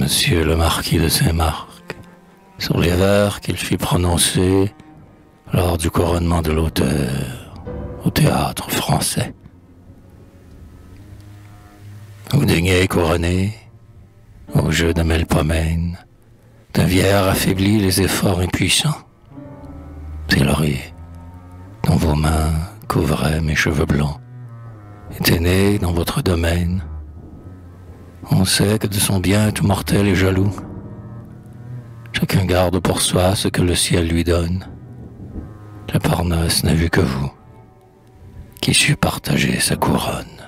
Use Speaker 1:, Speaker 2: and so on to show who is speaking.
Speaker 1: Monsieur le marquis de Saint-Marc, sur les vers qu'il fit prononcer lors du couronnement de l'auteur au théâtre français. Vous daignez couronner, au jeu de Melpomène, d'un vieillard affaibli les efforts impuissants. Ces lauriers, dont vos mains couvraient mes cheveux blancs, étaient nés dans votre domaine. On sait que de son bien tout mortel est jaloux. Chacun garde pour soi ce que le ciel lui donne. Le Parnasse n'a vu que vous, qui sut partager sa couronne.